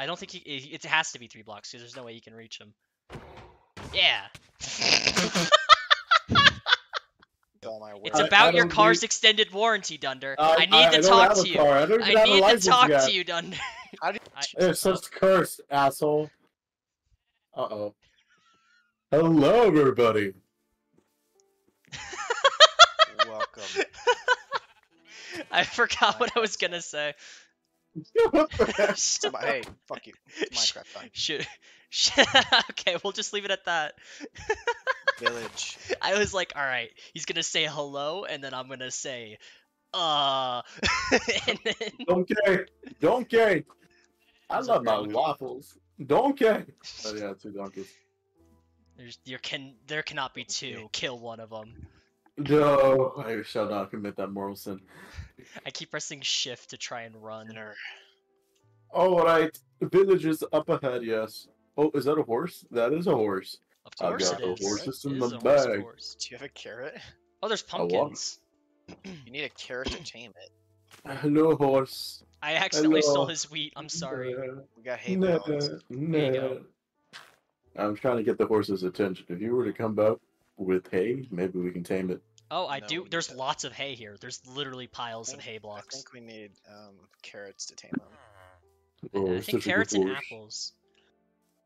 I don't think he. It has to be three blocks because there's no way you can reach him. Yeah. All my It's work. I- about I your car's think- extended warranty, Dunder. I, I need I, to I talk to you. car. I I need to talk yet. to you, Dunder. How do you- I- It's just cursed, asshole. Uh oh. Hello, everybody. Welcome. I forgot what I was gonna say. Some- hey, fuck you. It's Minecraft time. Should, okay, we'll just leave it at that. Village. I was like, all right, he's gonna say hello, and then I'm gonna say, uh, and then Donkey, donkey. I What's up, love my donkey? waffles. Donkey. Oh yeah, two donkeys. there's there can there cannot be two. Kill one of them. No, I shall not commit that moral sin. I keep pressing shift to try and run. Dinner. Oh, All right, village is up ahead. Yes. Oh, is that a horse? That is a horse. Of I've got it the horses It in is the a horse bag. Do you have a carrot? Oh, there's want- pumpkins. You need a carrot to tame it. Hello, horse. I accidentally stole his wheat. I'm sorry. We got hay No, bales. There you go. I'm trying to get the horse's attention. If you were to come back with hay, maybe we can tame it. Oh, I No, do. There's don't. lots of hay here. There's literally piles of think- hay I blocks. think we need um, carrots to tame them. Oh, I think carrots and apples.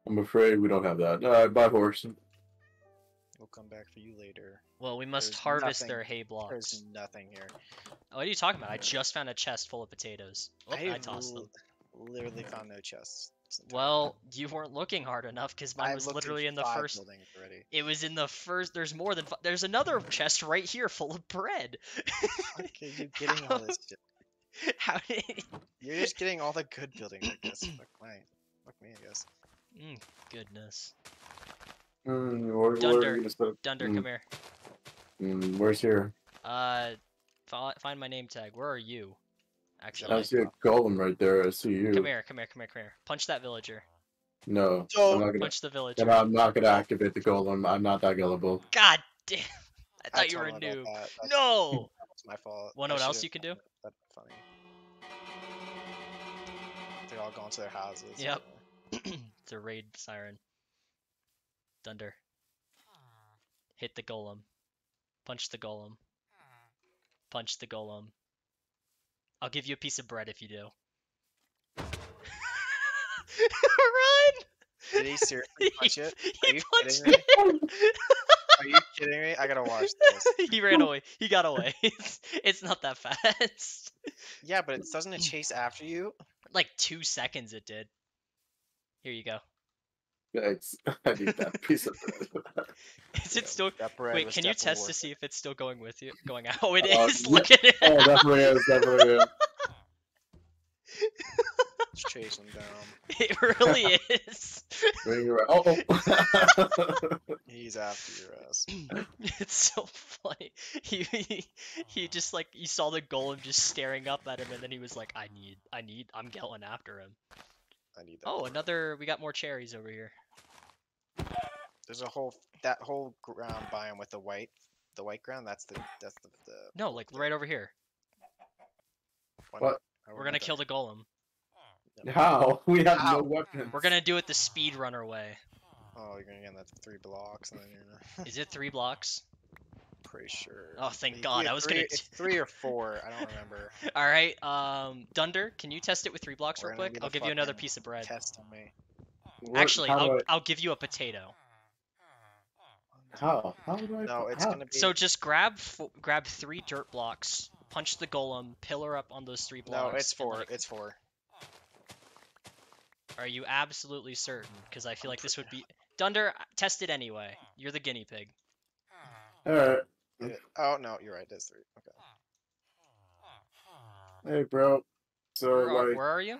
I'm afraid we don't have that. Alright, bye, horse. We'll come back for you later. Well, we must There's harvest nothing- their hay blocks. There's nothing here. Oh, what are you talking about? I just found a chest full of potatoes. Oh, I, have tossed them. Literally found no chests. This entire Well, you weren't looking hard enough because mine I was literally in the first. It was in the first. There's more than. fi- There's another chest right here full of bread. Fuck are you getting all this shit? How did? You're just getting all the good buildings, I guess. Fuck my, fuck me, I guess. Mm, goodness. Mm, where, where are Dunder. we gonna set up? Dunder, Mm. come here. Mm, where's here? Uh, find my name tag. Where are you? I see a golem right there. I see you. come here, come here, come here, come here. Punch that villager. No, Oh, I'm not gonna. Punch the villager. And I'm not gonna activate the golem. I'm not that gullible. God damn! I I thought you were a him about new. that. That's- No. That's my fault. Wanna know what else you can do? done that. That's funny. They're all going to their houses. Yep. it's a raid siren. Dunder. Hit the golem. Punch the golem. Punch the golem. I'll give you a piece of bread if you do. Run! Did he seriously punch it? Are He you punched kidding me? it. Are you kidding me? I gotta watch this. he ran away. He got away. It's, it's not that fast. Yeah, but it doesn't it chase after you? Like two seconds it did. Here you go. Thanks. I need that piece of bread. Is it still? Wait, can you test to see if it's still going with you? Going out? Oh, it Uh, is. yeah. Look at it. oh, definitely is. Definitely is. Just chase him down. It really is. Bring your- Oh, oh. He's after your ass. it's so funny. He, he he just like you saw the golem just staring up at him, and then he was like, "I need, I need, I'm going after him." I need that. Oh, another. We got more cherries over here. There's a whole that whole ground biome with the white, the white ground. That's the that's the. the No, like right over here. why What? We're would gonna kill that. the golem. How? We have How? no weapons. We're gonna do it the speedrunner way. Oh, you're gonna get that three blocks, and then you're gonna. Is it three blocks? Pretty sure. Oh, thank Maybe God, I was three, gonna It's three or four. I don't remember. All right, um, Dunder, can you test it with three blocks We're real quick? get a I'll give you another piece of bread. Test on me. What- Actually, I'll, I- I'll give you a potato. How? How do I? No, it's how? gonna be. So just grab f- grab three dirt blocks, punch the golem, pillar up on those three blocks. No, it's four. like- It's four. Are you absolutely certain? Because I feel like this would be Dunder. Test it anyway. You're the guinea pig. All right. It- oh no, you're right. It's three. Okay. Hey, bro. So Where are, where are you?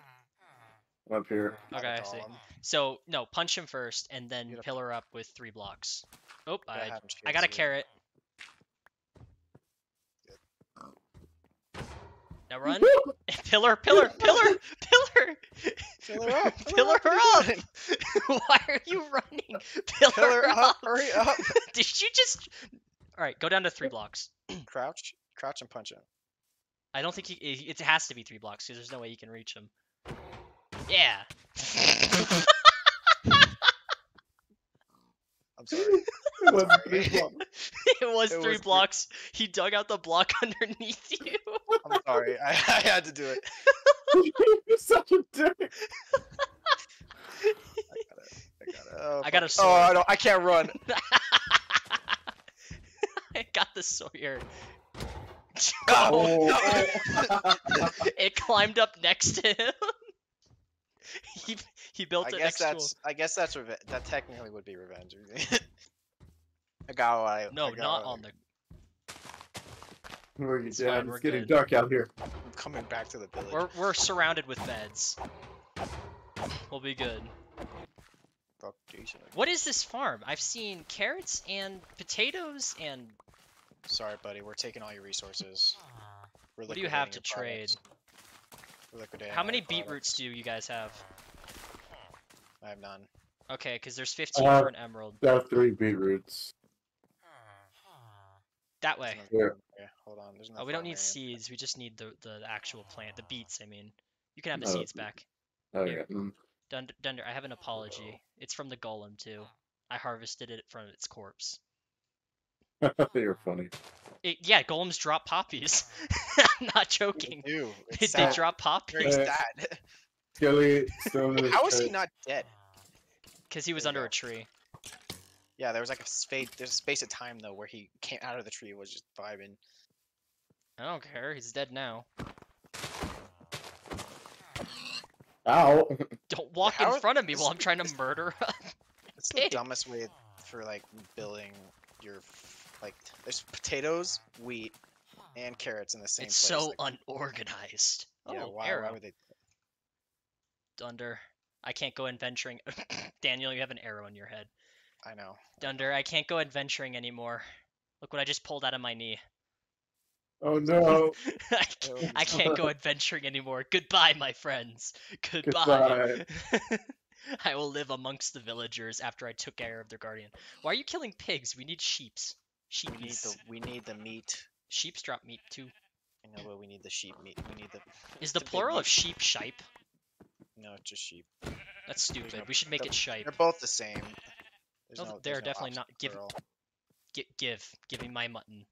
I'm up here. Okay, I see. him. So no, punch him first, and then Get pillar up with three blocks. Oh, Gotta I, I got a carrot. Now run. pillar, pillar, pillar, pillar. Fill her up. Pillar her what are up. Why are you running? Pillar, Fill her up. up. Hurry up. Did you just? All right, go down to three blocks. Crouch. Crouch and punch him. I don't think he. It it has to be three blocks because there's no way you can reach him. Yeah. I'm sorry. It was three blocks. it was It three was three- blocks. He dug out the block underneath you. I'm sorry. I, I had to do it. You're such a dick. I got it. Oh, I got a fuck. Oh, I, don't, I can't run. I got the sawyer. Oh. it climbed up next to him. he he built I it guess next that's. I guess that's revenge. That technically would be revenge. I got what I. to. No, I not what I- on the. Where are you? It's Yeah, fine, we're it's getting good. dark out here. I'm coming back to the village. We're we're surrounded with beds. We'll be good. What is this farm? I've seen carrots and potatoes and Sorry, buddy. We're taking all your resources. We're what do you have to trade? products. Liquidating How many your beetroots do you guys have? I have none. Okay, because there's 15 Uh, for an emerald. Got three beetroots. That way. enough Here. Hold on. There's Oh, we don't need here. seeds. We just need the the actual plant, the beets. I mean, you can have the No. seeds back. Oh Here. yeah. mm. Dunder, Dunder, I have an apology. It's from the golem too. I harvested it from its corpse. You're funny. It, yeah, golems drop poppies. I'm not joking. They, it's they sad. drop poppies Uh. Skelly, stone in the How is he not dead? because he was there you under a tree. Yeah, there was like a space. There's a space of time though where he came out of the tree and was just vibing. I don't care. He's dead now. Ow! Don't walk how in front of me while I'm trying to murder. It's the dumbest way for like building your f- like. There's potatoes, wheat, and carrots in the same it's place. so like, unorganized. yeah, oh, why, arrow. why would they? Dunder. I can't go adventuring. Daniel, you have an arrow in your head. I know. Dunder, I can't go adventuring anymore. Look what I just pulled out of my knee. Oh no! I, c- Oh, I can't go adventuring anymore. Goodbye, my friends. Goodbye. I will live amongst the villagers after I took care of their guardian. Why are you killing pigs? We need sheeps. We need the we need the meat. Sheeps drop meat too. I know, but we need the sheep meat. We need the. Is the big plural of meat. sheep shipe? No, it's just sheep. That's stupid. no- We should make the- it shipe. They're both the same. No, no, they're there's no definitely not- for give- plural. Gi- give. Give me my mutton.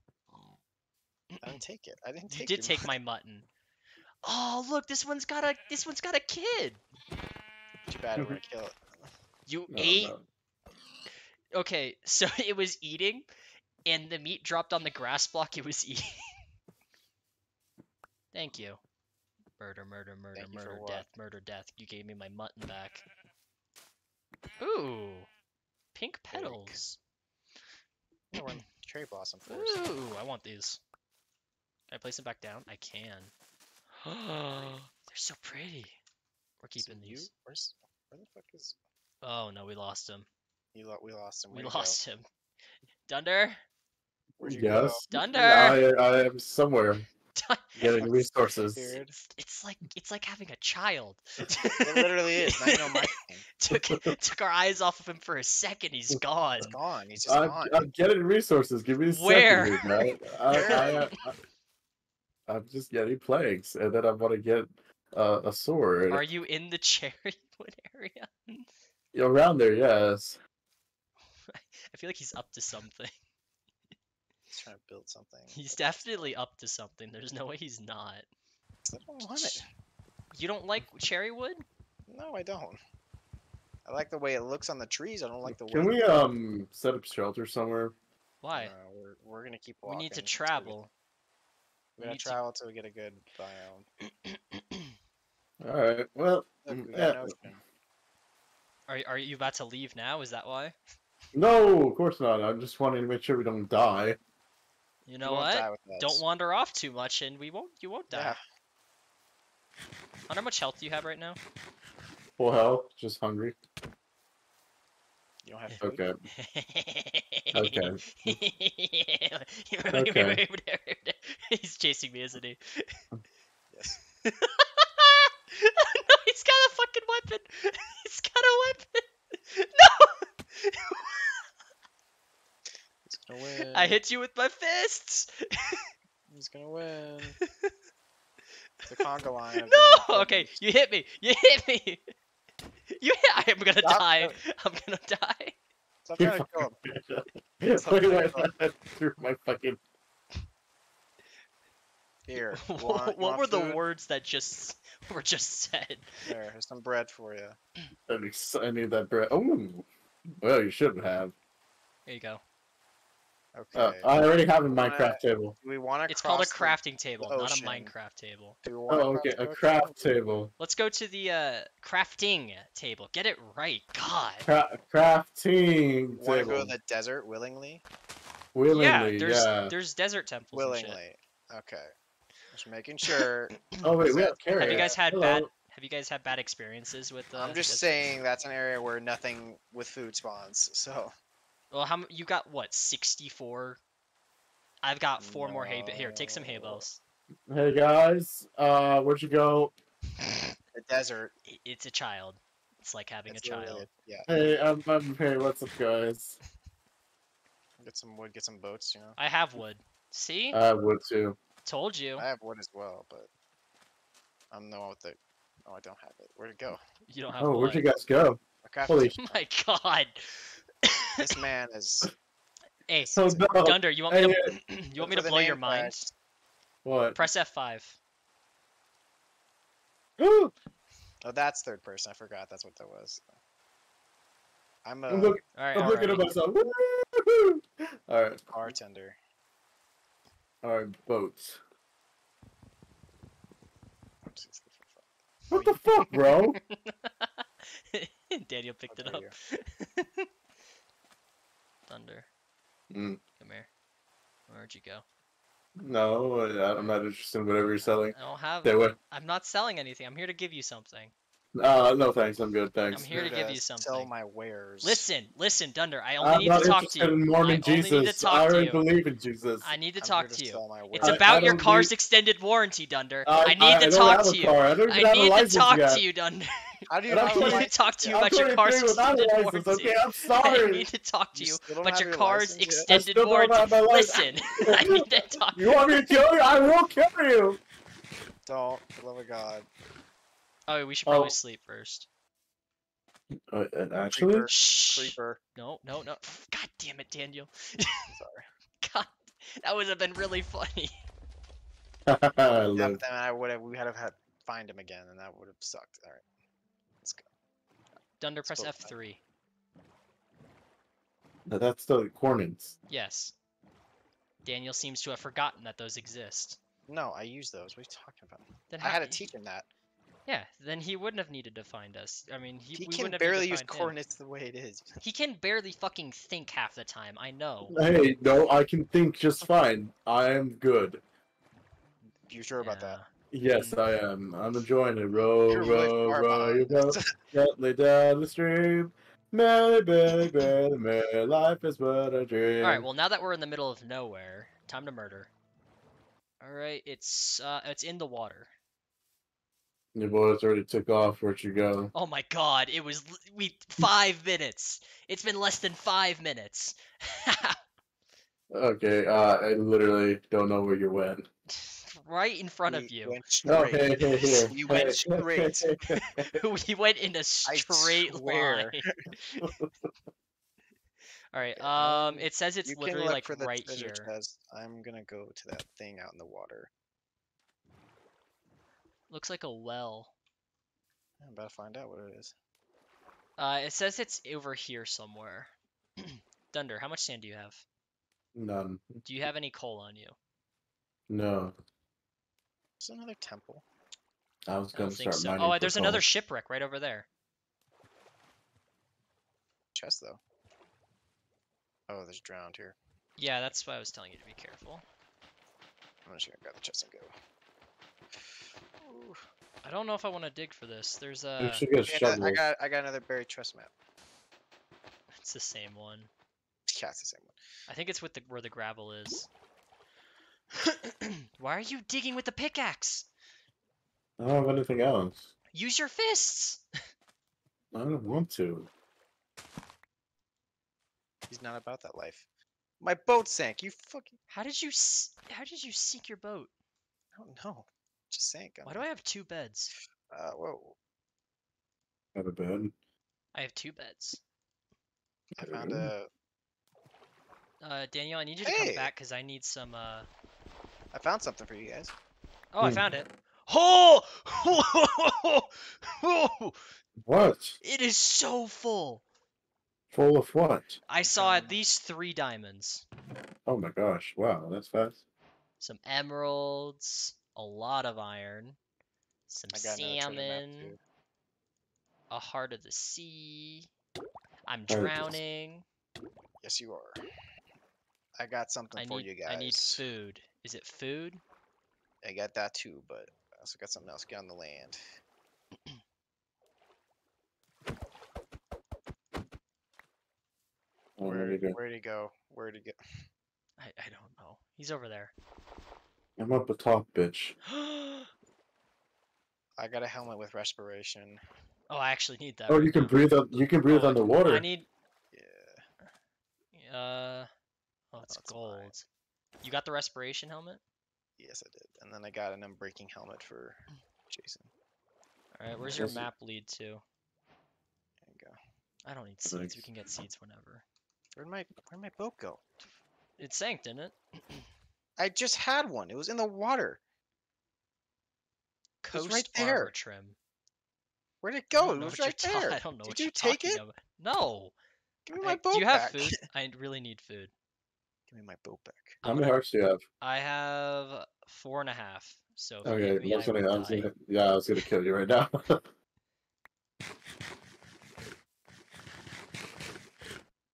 I didn't take it. I didn't You take. did your take my mutton. Oh look, this one's got a this one's got a kid. Too bad we're gonna mm-hmm. kill it. You No, ate no. Okay, so it was eating, and the meat dropped on the grass block it was eating. Thank you. Murder, murder, murder, Thank you for murder, what? death, murder, death. You gave me my mutton back. Ooh, pink Pink. petals. I want cherry blossom first. Ooh, I want these. Can I place them back down? I can. They're so pretty. We're So keeping you, these. where's, where the fuck is? Oh no, we lost him. You lo- we lost him. We Where'd he go? lost him. Dunder, Where'd you go? Yes. Dunder. I, I am somewhere getting resources. It's, it's like it's like having a child. it literally is. Now you know my took took our eyes off of him for a second. He's gone. It's gone. He's just I'm, gone. I'm getting resources. Give me a Where? second, here, man. I, I, I, am just getting planks, and then I want to get uh, a sword. Are you in the cherrywood area? Around there, yes. I feel like he's up to something. He's trying to build something. He's definitely up to something. There's no way he's not. I don't want it. You don't like cherry wood? No, I don't. I like the way it looks on the trees. I don't like the Can way. we um set up shelter somewhere? Why? Uh, we're we're gonna keep we need to until we get- travel. We're We gonna need to- travel till we get a good biome. All right. Well, Look, we got yeah. Are are you about to leave now? Is that why? No, of course not. I'm just wanting to make sure we don't die. You You know won't what? die with us. Don't wander off too much, and we won't. You won't die. Yeah. How much health do you have right now? Full health, just hungry. You don't have food. Okay. Okay. okay. He's chasing me, isn't he? Yes. no, he's got a fucking weapon. He's got a weapon. No. He's gonna win. I hit you with my fists. He's gonna win. the conga line. No. Okay, you hit me. You hit me. You hit. I I'm gonna Stop die. I'm gonna die. Stop You trying to kill him. Wait, Something wait, like I threw my fucking. Here. what want- what want were the words that just were just said? There, here's some bread for you. I need, I need that bread. Oh, well, you shouldn't have. There you go. Okay. Uh, I already have a wanna- Minecraft table. do we want to It's called a crafting table, not a ocean. Minecraft table. Do we wanna Oh, okay, cross a the craft ocean? table. Let's go to the uh, crafting table. Get it right. God. Cra- crafting Want to table. go to the desert willingly? Willingly, yeah, yeah. there's there's desert temples and shit. Willingly. Okay. Just making sure. Oh wait, we have carrots. Have you guys had Hello. bad Have you guys had bad experiences with? Uh, I'm just desert- saying that's an area where nothing with food spawns. So Well, how m- you got? What 64? I've got four more hay. ba- Here, take some hay bales. Hey guys, uh, where'd you go? the desert. It's a child. It's like having it's a literally child. Yeah. Hey, I'm, I'm hey, what's up, guys? Get some wood. Get some boats. You know. I have wood. See? I have wood too. Told you. I have wood as well, but I'm the one with the. Oh, I don't have it. Where'd it go? You don't have. Oh, where'd you guys go? A crafting Holy. Oh my god. This man is. hey, Oh no! Dunder, you want me Hey, to? you want me to blow your name mind? tags. What? Press F5. Ooh, Oh, that's third person. I forgot. That's what that was. I'm a I'm, look, All right. I'm looking at alrighty. myself. Woo! All right, bartender. all right, boats. One, two, three, four, five. What the fuck, bro? Daniel picked Oh, it up. You Thunder, Mm, come here. Where'd you go? no, I- I'm not interested in whatever you're selling. I don't have. Stay away. I'm not selling anything. I'm here to give you something. Uh, no thanks. I'm good. Thanks. I'm here to give you something. Sell something. my wares. Listen, listen, Dunder. I only I'm need not to talk to interested you. in Mormon I only need to Jesus. talk I to already you. believe in Jesus. I need to I'm talk here to you. sell my It's about I your don't car's need- extended warranty, Dunder. I, I need to don't talk to you. I don't even I have a need to talk yet. to you, Dunder. How do I'm not I need to talk to you I'm about your car's 23 extended warranty. Okay, I'm I need to talk to You you don't about your your car's license yet? I extended warranty. have my license. Listen, I need to talk. You want me to kill you? I will kill you. Don't. For the love of God. Oh, we should Oh. probably sleep first. Uh, and actually, Creeper. Shh. Creeper. No, no, no. God damn it, Daniel. Sorry. God, that would have been really funny. I Yep, love. then I would have. We had to have find him again, and that would have sucked. All right. Let's. Dunder, press F3. No, That's the coordinates. Yes. Daniel seems to have forgotten that those exist. No, I use those. What are you talking about? Then I had to teach him that. Yeah, then he wouldn't have needed to find us. I mean, he, He, we can wouldn't barely needed use to find him. coordinates the way it is. He can barely fucking think half the time. I know. Hey, no, I can think just fine. I am good. You sure about that? Yes, I am. I'm enjoying it. Row, You're row, far row, you behind. go gently down the stream. Merry, merry, merry, merry, life is but a dream. All right. Well, now that we're in the middle of nowhere, time to murder. All right. It's uh, it's in the water. Your boys already took off. Where'd you go? Oh my God! It was we five minutes. It's been less than five minutes. Okay, uh, I literally don't know where you went. right in front of He you. Went Oh, straight. hey, hey, here. You went Hey, straight. we went in a straight line. All right. Um, it says it's you literally like for right here. chest. I'm gonna go to that thing out in the water. Looks like a well. I'm about to find out what it is. Uh, it says it's over here somewhere. Thunder, how much sand do you have? None. Do you have any coal on you? No. Is there another temple? I was I gonna start so. mining. Oh, for there's another coal. shipwreck right over there. Chest though. Oh, there's drowned here. Yeah, that's why I was telling you to be careful. I'm just gonna grab the chest and go. Ooh. I don't know if I want to dig for this. There's uh, You a. should get a Yeah. I got I got another buried chest map. It's the same one. Yeah, it's the same one. I think it's with the where the gravel is. Why are you digging with the pickaxe? I don't have anything else. Use your fists. I don't want to. He's not about that life. My boat sank. You fucking. How did you s- how did you sink your boat? I don't know. It Just sank. Why do I have two beds? Uh, whoa. I have a bed. I have two beds. I found a. Uh, Daniel, I need you to come back because I need some. Uh... I found something for you guys. Oh, I Hmm. found it. Oh! What? it is so full. Full of what? I saw at least three diamonds, Oh my gosh! Wow, that's fast. some emeralds, a lot of iron, some I got another treasure map salmon, a heart of the sea. I'm Heart of the sea. drowning. Yes, you are. I got something I for need you guys. I need food. Is it food? I got that too, but I also got something else. Get on the land. Oh, Where, there you go. where'd he go? Where'd he go? I, I don't know. He's over there. I'm up atop, bitch. oh, I got a helmet with respiration. Oh, I actually need that. Oh, right you can now. breathe. up. You can breathe Oh, underwater. I need Yeah. uh oh it's That's fine. gold. You got the respiration helmet? Yes, I did. And then I got an unbreaking helmet for Jason. Alright, where's your map lead to? There you go. I don't need seeds, we can get seeds whenever. Where'd my Where'd my boat go? It sank, didn't it? I just had one. It was in the water. Coast right armor there. trim. Where'd it go? It was right there. I don't know Did what you you're take talking it? about. No. Give me I- my boat do you have back. food? I really need food. Give me my boat back. How many hearts do you have? I have four and a half. So Okay, give me, I I gonna, I was gonna, yeah, I was gonna kill you right now.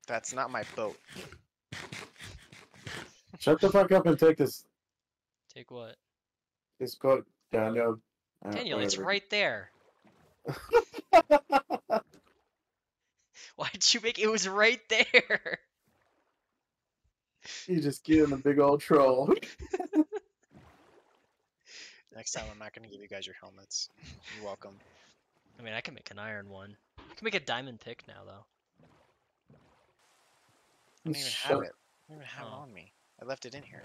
That's not my boat. Shut the fuck up and take this Take what? this boat, Daniel. Uh, Daniel, it's right there. Why did you make it was right there? You just give him a big old troll. Next time, I'm not gonna give you guys your helmets. You're welcome. I mean, I can make an iron one. I can make a diamond pick now, though. I don't even Shut- have it. I don't even have it Oh. on me. I left it in here.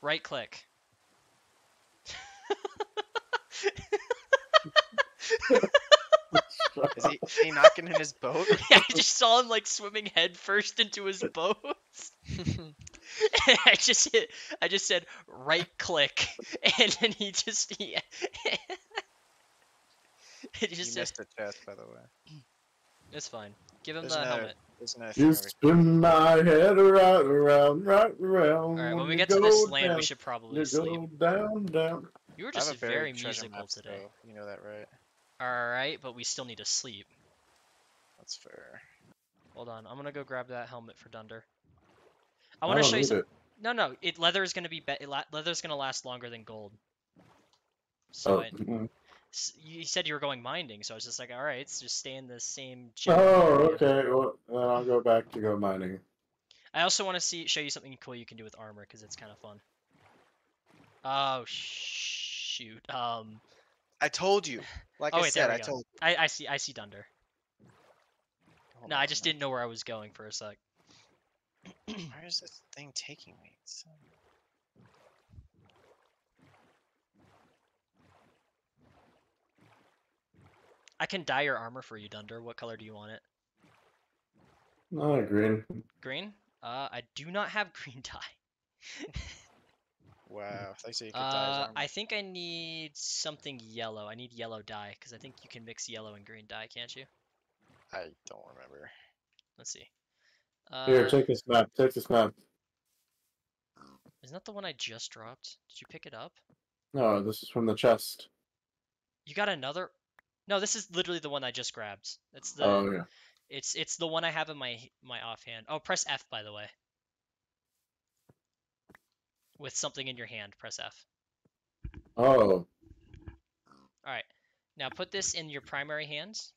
Right click. Is he, is he not getting in his boat? I just saw him like swimming head first into his boat. I just hit. I just said right click, and then he just he. it you just said, missed the chest, by the way. it's fine. Give him There's the another- helmet. There's another You spin my head right around, right around. All right, when we get to this go land, down, we should probably you sleep. go down, down. You were just a very musical today. so you know that, right? All right, but we still need to sleep. That's fair. Hold on, I'm gonna go grab that helmet for Dunder. I I want to don't show you need some. it. No, no, it leather is gonna be, be it la- leather's gonna last longer than gold. So Oh, I, mm. you said you were going mining, so I was just like, all right, let's just stay in the same. oh, area." okay. Well, then I'll go back to go mining. I also want to see show you something cool you can do with armor because it's kind of fun. Oh shoot. Um, I told you. Like Oh, I wait, said, I go. told. I I see I see Dunder. Hold No, on, I just no. didn't know where I was going for a sec. Where is this thing taking me? It's, I can dye your armor for you, Dunder. What color do you want it? No, green. Green? Uh, I do not have green dye. Wow. They say you could dye his Uh. I think I need something yellow. I need yellow dye because I think you can mix yellow and green dye, can't you? I don't remember. Let's see. Uh, Here, take this map. Take this map. isn't that the one I just dropped? Did you pick it up? No, this is from the chest. You got another? No, this is literally the one I just grabbed. It's the oh yeah. it's it's the one I have in my my offhand. Oh, press F by the way. With something in your hand, press F. Oh, All right. Now put this in your primary hands.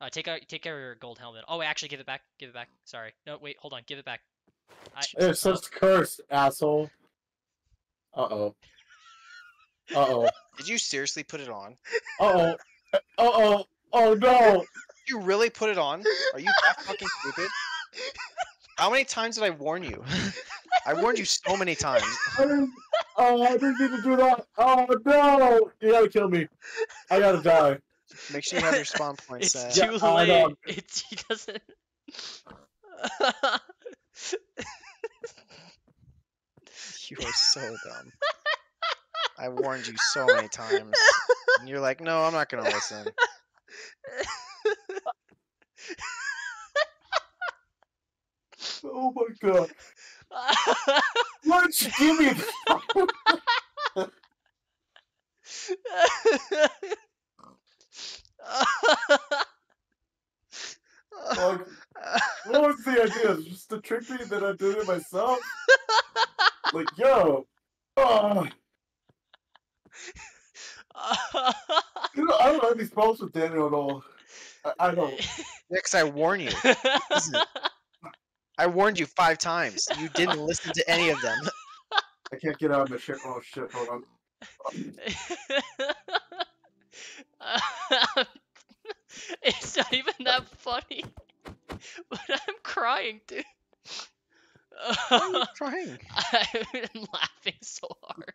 Uh, take out take out your gold helmet. Oh, wait, actually, give it back. Give it back. Sorry. No, wait. Hold on. Give it back. I, it says cursed, asshole. Uh oh. Uh oh. Did you seriously put it on? Uh oh. Uh oh. Oh no. You really put it on? Are you that fucking stupid? How many times did I warn you? I warned you so many times. I didn't, oh, I didn't need to do that. Oh no! You gotta kill me. I gotta die. Make sure you have your spawn point It's uh, set. Yeah, too I late. know. It's he doesn't. You are so dumb. I warned you so many times. And you're like, no, I'm not gonna listen. Oh my god. Why don't give me? Like, what was the idea? It's Just to trick me that I did it myself? Like, yo. Oh, you know, I don't have these problems with Daniel at all. I, I don't. Next, I warn you. I warned you five times. You didn't listen to any of them. I can't get out of my shit. Oh shit, hold on. it's not even that funny. But I'm crying, dude. Why are you crying? I'm laughing so hard.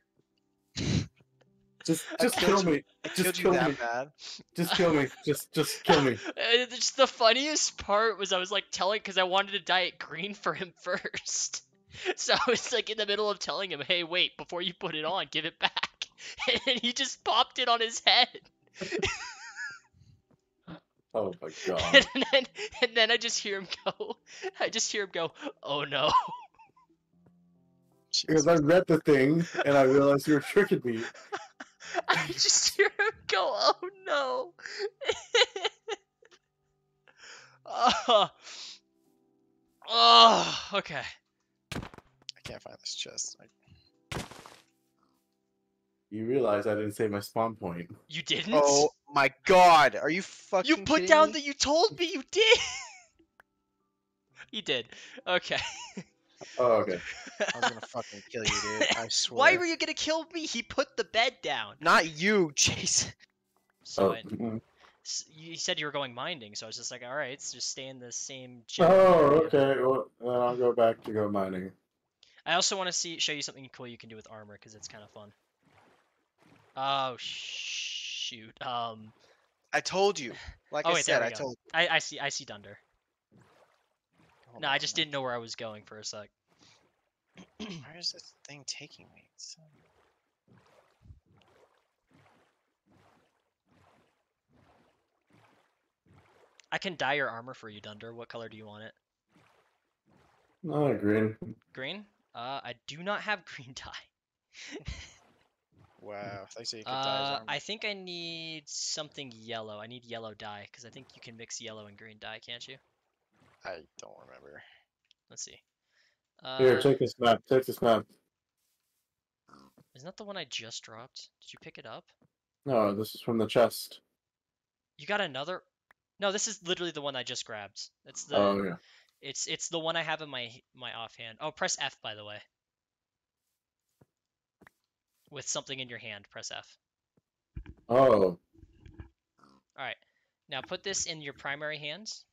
Just just kill you. me. I Just killed you kill that me. bad. Just kill me. Just just kill me. Uh, Just the funniest part was I was like telling because I wanted to dye it green for him first. So I was like in the middle of telling him, "Hey, wait! Before you put it on, give it back." And he just popped it on his head, Oh my god. and then and then I just hear him go. I just hear him go, "Oh no!" Because I read the thing and I realized you were tricking me. I just hear him go, "Oh no!" oh, oh, okay. I can't find this chest. I- You realize I didn't say my spawn point. You didn't. Oh my god! Are you fucking? You put down me? that you told me you did. you did. Okay. Oh, okay. I was gonna fucking kill you, dude. I swear. Why were you gonna kill me? He put the bed down. Not you, Jason. So Oh, it, mm. you said you were going mining, so I was just like, all right, let's just stay in the same. oh okay. Well, then I'll go back to go mining. I also want to see show you something cool you can do with armor because it's kind of fun. Oh shoot. Um, I told you. Like Oh, I wait, said, I go. told. I I see I see Dunder. Hold No, on, I just didn't know where I was going for a sec. Where is this thing taking me? It's, uh, I can dye your armor for you, Dunder. What color do you want it? Not green. Green? Uh, I do not have green dye. Wow. They say you could dye his Uh, armor. I think I need something yellow. I need yellow dye because I think you can mix yellow and green dye, can't you? I don't remember. Let's see. Uh, Here, take this map. Take this map. isn't that the one I just dropped? Did you pick it up? No, this is from the chest. You got another? No, this is literally the one I just grabbed. It's the Oh yeah. it's it's the one I have in my my offhand. Oh, press F by the way. With something in your hand, press F. Oh. All right. Now put this in your primary hands.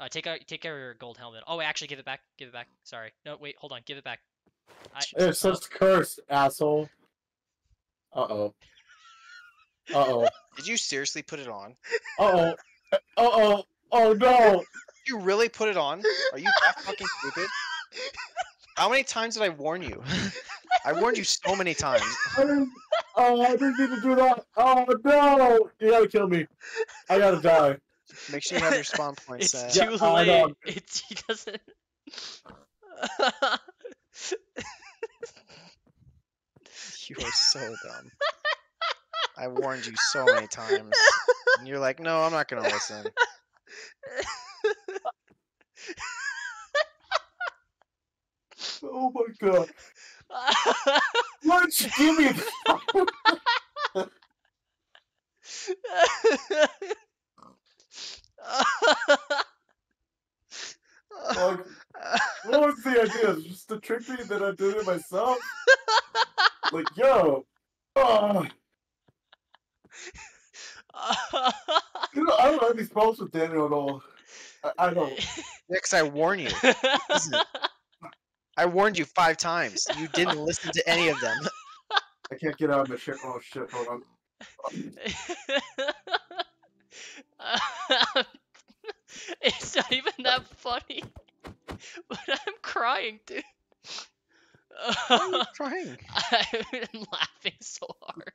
Uh, take out take care of your gold helmet. Oh, wait, actually, give it back. Give it back. Sorry. No, wait. Hold on. Give it back. I, It oh, says cursed, asshole. Uh oh. Uh oh. Did you seriously put it on? Uh oh. Uh oh. Oh no. You really put it on? Are you that fucking stupid? How many times did I warn you? I warned you so many times. I oh, I didn't mean to do that. Oh no. You gotta kill me. I gotta die. Make sure you have your spawn point it's set. too Yeah, late. know. It's he doesn't. You are so dumb. I warned you so many times. And you're like, no, I'm not gonna listen. Oh my god. Why don't you give me that? Like, what was the idea? Just to trick me that I did it myself? Like, yo. Oh, you know, I don't have these problems with Daniel at all. I, I don't. Next, I warn you. Listen, I warned you five times. You didn't listen to any of them. I can't get out of my shit. Oh shit, hold on. Um, it's not even that funny, but I'm crying, dude. Why are you crying? I've been laughing so hard.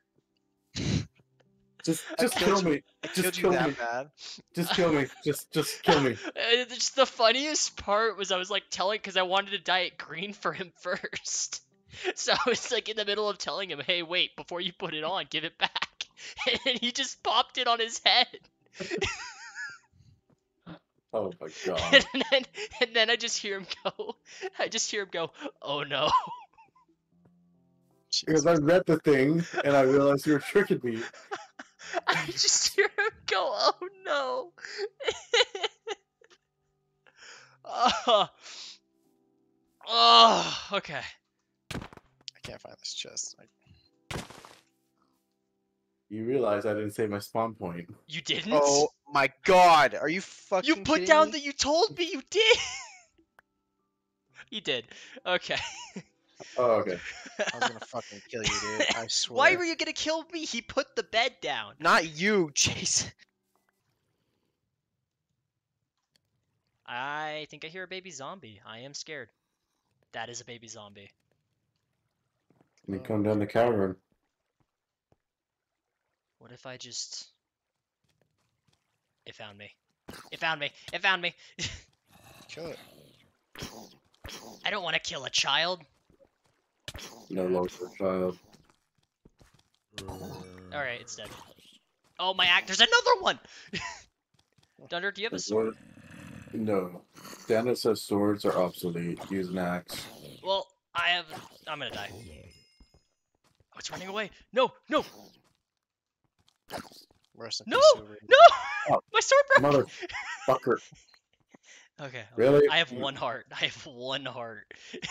Just, just kill me. Just kill me. Just kill me. Just, just kill me. Uh, Just the funniest part was I was like telling because I wanted to dye it green for him first. So I was like in the middle of telling him, "Hey, wait! Before you put it on, give it back." And then he just popped it on his head. Oh my god. And then, and then I just hear him go. I just hear him go, "Oh no!" Because I read the thing and I realized you were tricking me. I just hear him go, "Oh no!" oh, oh, okay. I can't find this chest. I- You realize I didn't say my spawn point. You didn't? Oh my god! Are you fucking? you put down me? that you told me you did. you did. Okay. Oh, okay. I was gonna fucking kill you, dude. I swear. Why were you gonna kill me? He put the bed down. Not you, Jason. I think I hear a baby zombie. I am scared. That is a baby zombie. Can you come down the cavern? What if I just. It found me. It found me. It found me. Kill it. I don't want to kill a child. No longer a child. Alright, it's dead. Oh, my act. There's another one! Dunder, do you have a sword? No. Dana says swords are obsolete. Use an axe. Well, I have. I'm gonna die. Oh, it's running away. No, no, Rest No! no! Oh, My sword broke! Motherfucker. Okay. okay. Really? I have one heart. I have one heart.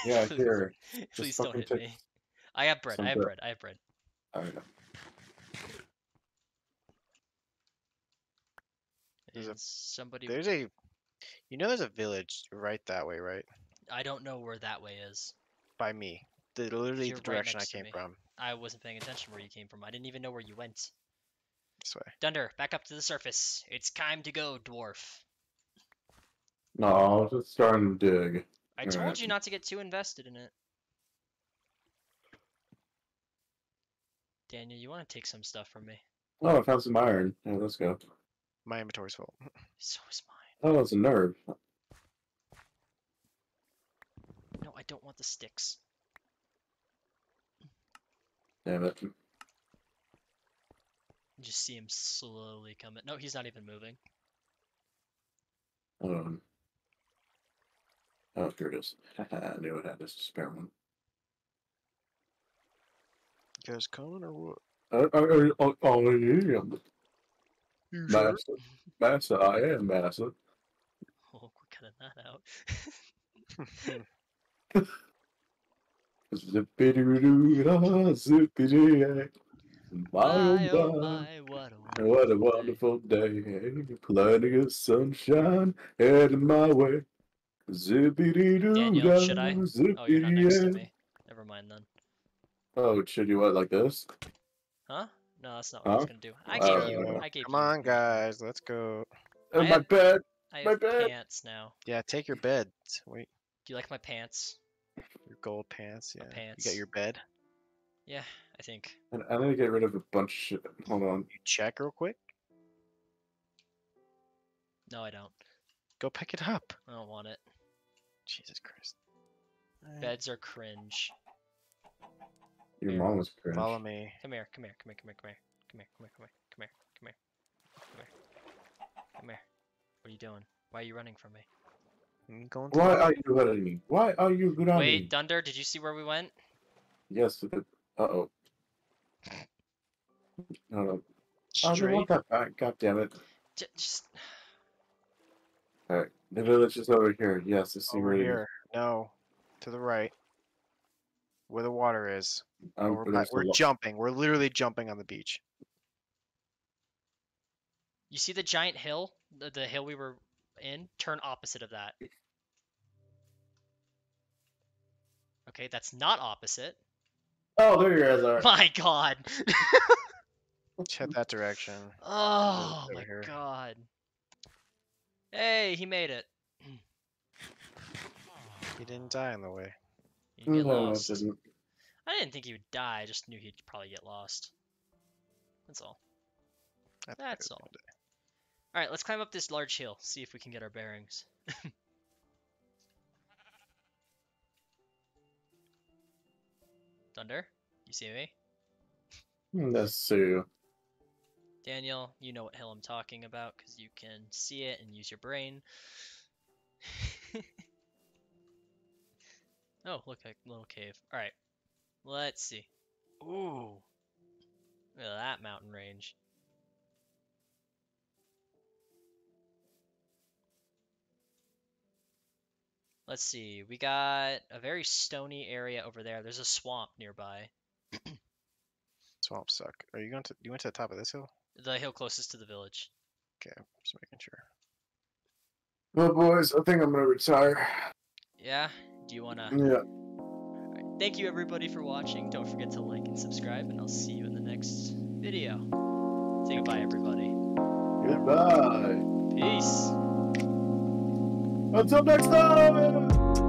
Yeah, Please- here. Please Just don't hit me. I have bread. I have bread. bread. I have bread. I don't know. There's a- somebody. There's a. You know, there's a village right that way, right? I don't know where that way is. By me. The literally You're the right direction I came from. I wasn't paying attention where you came from. I didn't even know where you went. This way. Dunder, back up to the surface. It's time to go, dwarf. No, I was just starting to dig. I told Alright. you not to get too invested in it. Daniel, you want to take some stuff from me? Oh, I found some iron. Yeah, let's go. My inventory's full. So is mine. Oh, it's a nerve. No, I don't want the sticks. Damn it. You just see him slowly coming. No, he's not even moving. Hold on. Oh, here it is. I knew it had this spare one. You guys coming or what? Oh, oh, oh, oh, oh yeah. You sure? Master. Master, I am master. Oh, we're cutting that out. Zippity-doo-dah, zippity-yay. My, My, oh, oh my. my, what a What a wonderful day. day. Plenty of sunshine heading my way. Zippity doo Daniel, should I? Oh, you're not next to me. Never mind then. Oh, should you what like this? Huh? No, that's not what I was gonna do. I gave you. Uh, I gave Come you. on, guys. Let's go. In I my have- bed. I my have pants now. Yeah, take your bed. Wait, Do you like my pants? your gold pants. Yeah. You pants. got your bed. Yeah, I think. And I need to get rid of a bunch of shit. Hold on. You check real quick. No, I don't. Go pick it up. I don't want it. Jesus Christ. Alright, Beds are cringe. Your Here. mom was cringe. Follow me. Come here, come here, come here, come here, come here, come here, come here, come here, come here, come here, come here, come here. What are you doing? Why are you running from me? I'm going to Why are you running me? Why are you running me? Wait, me? Dunder, did you see where we went? Yes. Uh oh. No, no. I straight? want that back. God damn it. J- just Alright. The village is over here. Yes, I see Over where it is. here. No. To the right. Where the water is. Oh, Um, we're but back- we're jumping. We're literally jumping on the beach. you see the giant hill, the, the hill we were in. Turn opposite of that. Okay, that's not opposite. Oh, there you guys are. My God. Let's Head that direction. Oh my here. god. Hey, he made it. He didn't die on the way. You get No, it lost. didn't. I didn't think he would die. I just knew he'd probably get lost. That's all. I thought he That's all. All right, let's climb up this large hill. See if we can get our bearings. Thunder, you see me? Hmm, let's see. Daniel, you know what hill I'm talking about because you can see it and use your brain. oh, look, a little cave. All right, let's see. Ooh, look at that mountain range. Let's see. We got a very stony area over there. There's a swamp nearby. Swamp suck. Are you going to? You went to the top of this hill? The hill closest to the village. Okay, just making sure. Well, boys, I think I'm gonna retire. Yeah? Do you wanna? Yeah. Alright, Thank you everybody for watching. Don't forget to like and subscribe, and I'll see you in the next video. Say goodbye, everybody. Goodbye. Peace. Until next time.